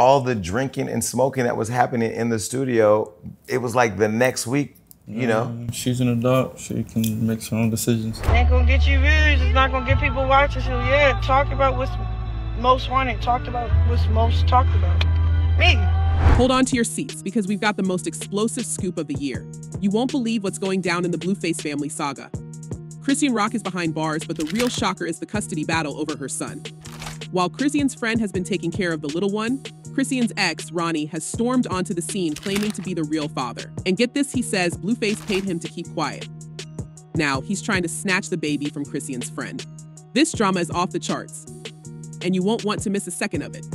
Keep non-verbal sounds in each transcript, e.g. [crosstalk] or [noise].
all the drinking and smoking that was happening in the studio, it was like the next week, you know. Mm, She's an adult. She can make her own decisions. ain't gonna get you views. It's not gonna get people watching. So yeah, talk about what's most wanted. Talk about what's most talked about. Me. Hold on to your seats because we've got the most explosive scoop of the year. You won't believe what's going down in the Blueface family saga. Chrisean Rock is behind bars, but the real shocker is the custody battle over her son. While Chrisean's friend has been taking care of the little one, Chrisean's ex, Ronnie, has stormed onto the scene claiming to be the real father. And get this, he says Blueface paid him to keep quiet. Now, he's trying to snatch the baby from Chrisean's friend. This drama is off the charts, and you won't want to miss a second of it.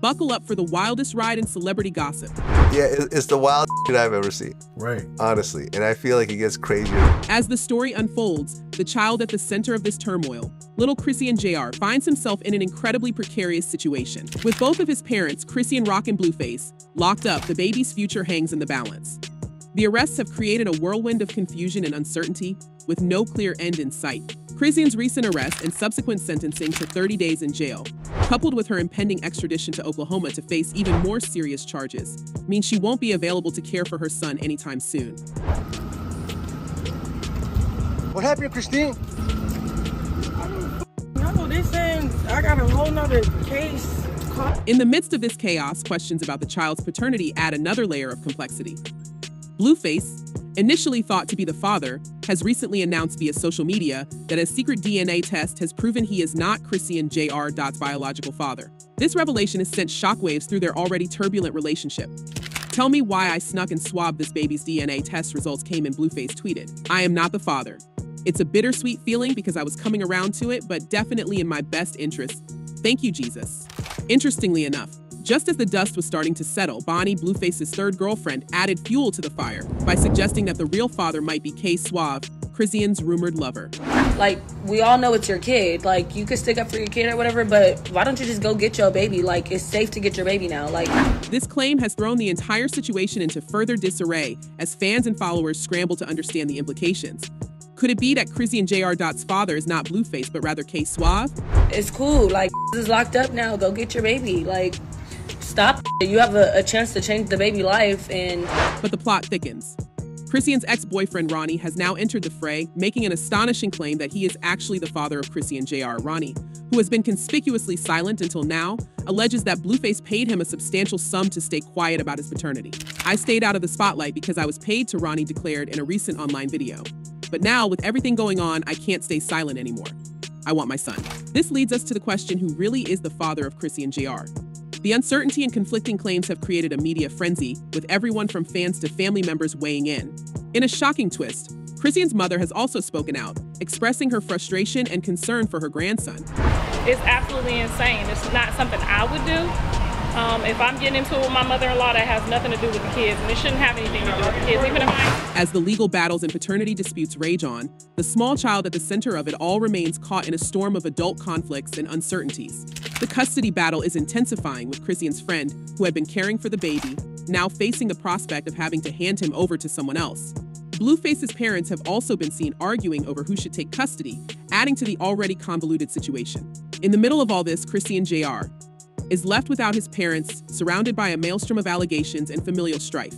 Buckle up for the wildest ride in celebrity gossip. Yeah, it's the wildest [laughs] shit I've ever seen. Right. Honestly. And I feel like it gets crazier. As the story unfolds, the child at the center of this turmoil, little Chrisean JR, finds himself in an incredibly precarious situation. With both of his parents, Chrisean Rock and Blueface, locked up, the baby's future hangs in the balance. The arrests have created a whirlwind of confusion and uncertainty, with no clear end in sight. Chrisean's recent arrest and subsequent sentencing to 30 days in jail, coupled with her impending extradition to Oklahoma to face even more serious charges, means she won't be available to care for her son anytime soon. What happened, Christine? No, they saying I got a whole nother case. caught. In the midst of this chaos, questions about the child's paternity add another layer of complexity. Blueface, initially thought to be the father, has recently announced via social media that a secret DNA test has proven he is not Chrisean J.R. Dot's biological father. This revelation has sent shockwaves through their already turbulent relationship. Tell me why I snuck and swabbed this baby's DNA test results came in Blueface tweeted. I am not the father. It's a bittersweet feeling because I was coming around to it, but definitely in my best interest. Thank you, Jesus. Interestingly enough, just as the dust was starting to settle, Bonnie, Blueface's third girlfriend, added fuel to the fire by suggesting that the real father might be K Suave, Chrisean's rumored lover. Like, we all know it's your kid. Like, you could stick up for your kid or whatever, but why don't you just go get your baby? Like, it's safe to get your baby now. Like, This claim has thrown the entire situation into further disarray as fans and followers scramble to understand the implications. Could it be that Chrisean J.R. Dot's father is not Blueface but rather K Suave? it's cool. Like, this is locked up now. Go get your baby. Like, stop. You have a, a chance to change the baby life, and But the plot thickens. Chrisean's ex boyfriend Ronnie has now entered the fray, making an astonishing claim that he is actually the father of Chrisean Jr. Ronnie, who has been conspicuously silent until now, alleges that Blueface paid him a substantial sum to stay quiet about his paternity. I stayed out of the spotlight because I was paid to Ronnie declared in a recent online video. But now, with everything going on, I can't stay silent anymore. I want my son. This leads us to the question who really is the father of Chrisean JR? The uncertainty and conflicting claims have created a media frenzy, with everyone from fans to family members weighing in. In a shocking twist, Chrisean's mother has also spoken out, expressing her frustration and concern for her grandson. It's absolutely insane. It's not something I would do. Um, if I'm getting into it with my mother-in-law, that has nothing to do with the kids, and it shouldn't have anything to do with the kids. Even if I As the legal battles and paternity disputes rage on, the small child at the center of it all remains caught in a storm of adult conflicts and uncertainties. The custody battle is intensifying with Chrisean's friend, who had been caring for the baby, now facing the prospect of having to hand him over to someone else. Blueface's parents have also been seen arguing over who should take custody, adding to the already convoluted situation. In the middle of all this, Chrisean Jr. is left without his parents, surrounded by a maelstrom of allegations and familial strife.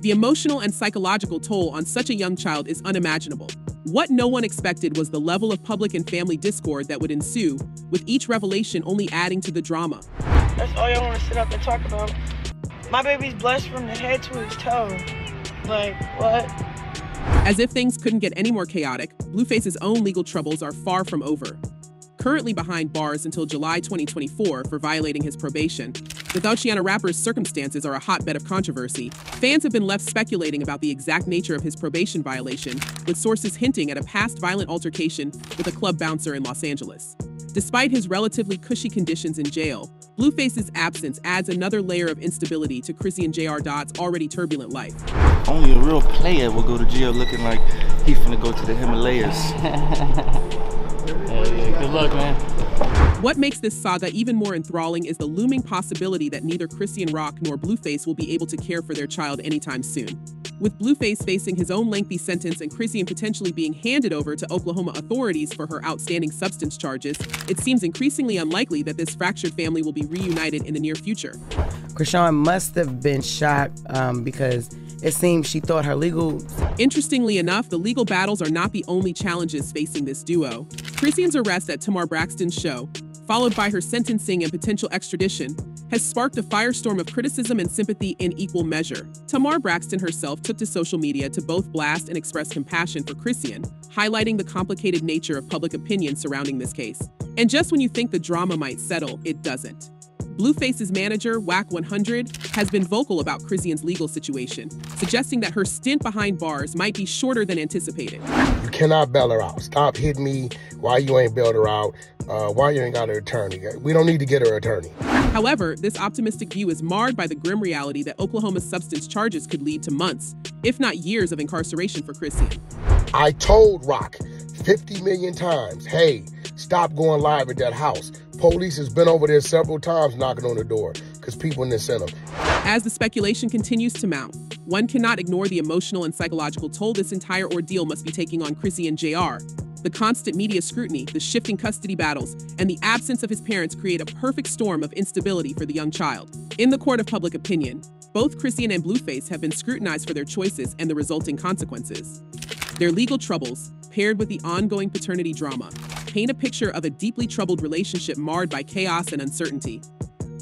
The emotional and psychological toll on such a young child is unimaginable. What no one expected was the level of public and family discord that would ensue, with each revelation only adding to the drama. That's all y'all want to sit up and talk about. My baby's blessed from the head to his toe. Like, what? As if things couldn't get any more chaotic, Blueface's own legal troubles are far from over. Currently behind bars until July 2024 for violating his probation, the Thotiana rapper's circumstances are a hotbed of controversy. Fans have been left speculating about the exact nature of his probation violation, with sources hinting at a past violent altercation with a club bouncer in Los Angeles. Despite his relatively cushy conditions in jail, Blueface's absence adds another layer of instability to Chrisean J.R. Dott's already turbulent life. Only a real player will go to jail looking like he finna go to the Himalayas. [laughs] Hell yeah, good luck, man. What makes this saga even more enthralling is the looming possibility that neither Chrisean Rock nor Blueface will be able to care for their child anytime soon. With Blueface facing his own lengthy sentence and Chrisean potentially being handed over to Oklahoma authorities for her outstanding substance charges, it seems increasingly unlikely that this fractured family will be reunited in the near future. Chrisean must have been shocked um, because it seems she thought her legal. Interestingly enough, the legal battles are not the only challenges facing this duo. Chrisean's arrest at Tamar Braxton's show, followed by her sentencing and potential extradition, has sparked a firestorm of criticism and sympathy in equal measure. Tamar Braxton herself took to social media to both blast and express compassion for Chrisean, highlighting the complicated nature of public opinion surrounding this case. And just when you think the drama might settle, it doesn't. Blueface's manager, Wack 100, has been vocal about Chrisean's legal situation, suggesting that her stint behind bars might be shorter than anticipated. You cannot bail her out. Stop hitting me. Why you ain't bailed her out? Uh, why you ain't got her attorney? We don't need to get her attorney. However, this optimistic view is marred by the grim reality that Oklahoma's substance charges could lead to months, if not years, of incarceration for Chrisean. I told Rock 50 million times, hey, stop going live at that house. Police has been over there several times knocking on the door because people in the center. As the speculation continues to mount, one cannot ignore the emotional and psychological toll this entire ordeal must be taking on Chrisean JR. The constant media scrutiny, the shifting custody battles, and the absence of his parents create a perfect storm of instability for the young child. In the court of public opinion, both Chrisean and Blueface have been scrutinized for their choices and the resulting consequences. Their legal troubles, paired with the ongoing paternity drama, paint a picture of a deeply troubled relationship marred by chaos and uncertainty.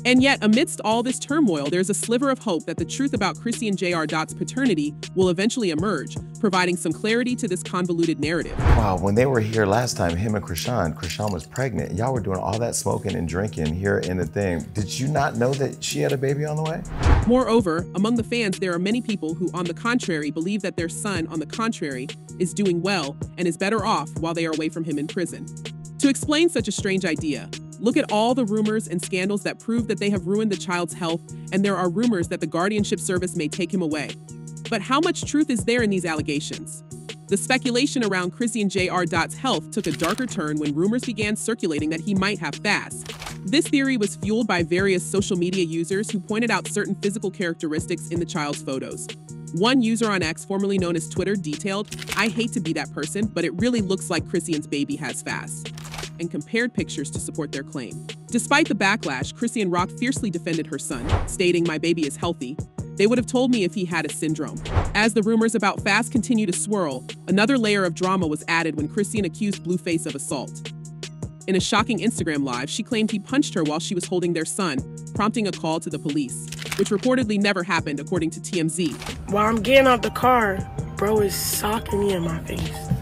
And yet, amidst all this turmoil, there's a sliver of hope that the truth about Chrisean J.R. Dot's paternity will eventually emerge, providing some clarity to this convoluted narrative. Wow, when they were here last time, him and Chrisean, Chrisean was pregnant. Y'all were doing all that smoking and drinking here in the thing. Did you not know that she had a baby on the way? Moreover, among the fans, there are many people who, on the contrary, believe that their son, on the contrary, is doing well and is better off while they are away from him in prison. To explain such a strange idea, look at all the rumors and scandals that prove that they have ruined the child's health, and there are rumors that the guardianship service may take him away. But how much truth is there in these allegations? The speculation around Chrisean J.R. Dot's health took a darker turn when rumors began circulating that he might have FAS. This theory was fueled by various social media users who pointed out certain physical characteristics in the child's photos. One user on X, formerly known as Twitter, detailed, I hate to be that person, but it really looks like Chrisean's baby has FAS and compared pictures to support their claim. Despite the backlash, Chrisean Rock fiercely defended her son, stating, My baby is healthy. They would have told me if he had a syndrome. As the rumors about FAS continue to swirl, another layer of drama was added when Chrisean accused Blueface of assault. In a shocking Instagram live, she claimed he punched her while she was holding their son, prompting a call to the police, which reportedly never happened, according to TMZ. While I'm getting out the car, bro is socking me in my face.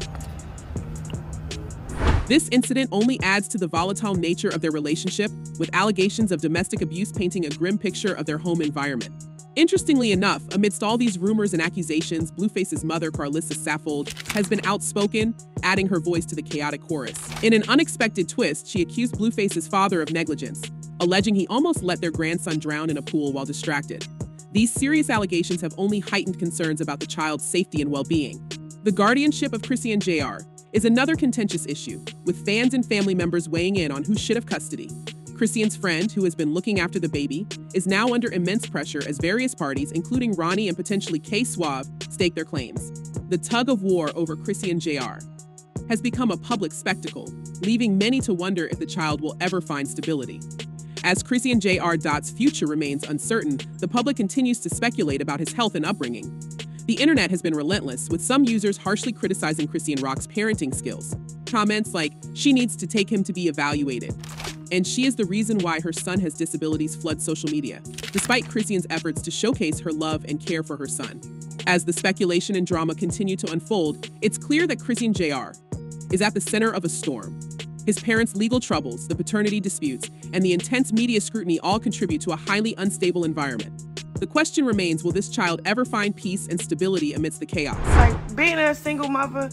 This incident only adds to the volatile nature of their relationship, with allegations of domestic abuse painting a grim picture of their home environment. Interestingly enough, amidst all these rumors and accusations, Blueface's mother, Karlissa Saffold, has been outspoken, adding her voice to the chaotic chorus. In an unexpected twist, she accused Blueface's father of negligence, alleging he almost let their grandson drown in a pool while distracted. These serious allegations have only heightened concerns about the child's safety and well being. The guardianship of Chrisean JR is another contentious issue, with fans and family members weighing in on who should have custody. Chrisean's friend, who has been looking after the baby, is now under immense pressure as various parties, including Ronnie and potentially K Suave, stake their claims. The tug of war over Chrisean JR has become a public spectacle, leaving many to wonder if the child will ever find stability. As Chrisean JR. Dot's future remains uncertain, the public continues to speculate about his health and upbringing. The internet has been relentless, with some users harshly criticizing Chrisean Rock's parenting skills. Comments like, she needs to take him to be evaluated, and she is the reason why her son has disabilities flood social media, despite Chrisean's efforts to showcase her love and care for her son. As the speculation and drama continue to unfold, it's clear that Chrisean Jr. is at the center of a storm. His parents' legal troubles, the paternity disputes, and the intense media scrutiny all contribute to a highly unstable environment. The question remains will this child ever find peace and stability amidst the chaos? Like, being a single mother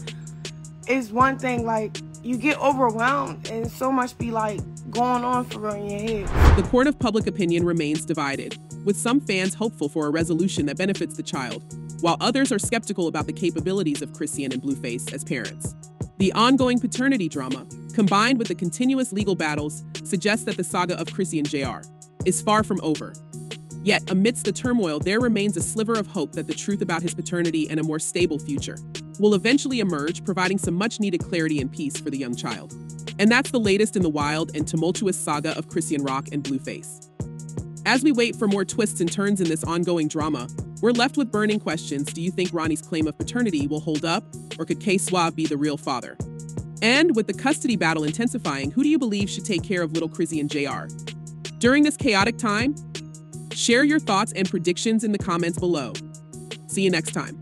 is one thing, like, you get overwhelmed and so much be like going on for real in your head. The court of public opinion remains divided, with some fans hopeful for a resolution that benefits the child, while others are skeptical about the capabilities of Chrisean and Blueface as parents. The ongoing paternity drama combined with the continuous legal battles, suggests that the saga of Chrisean JR is far from over. Yet, amidst the turmoil, there remains a sliver of hope that the truth about his paternity and a more stable future will eventually emerge, providing some much needed clarity and peace for the young child. And that's the latest in the wild and tumultuous saga of Chrisean Rock and Blueface. As we wait for more twists and turns in this ongoing drama, we're left with burning questions. Do you think Ronnie's claim of paternity will hold up, or could K Suave be the real father? And with the custody battle intensifying, who do you believe should take care of little Chrisean JR? During this chaotic time, share your thoughts and predictions in the comments below. See you next time.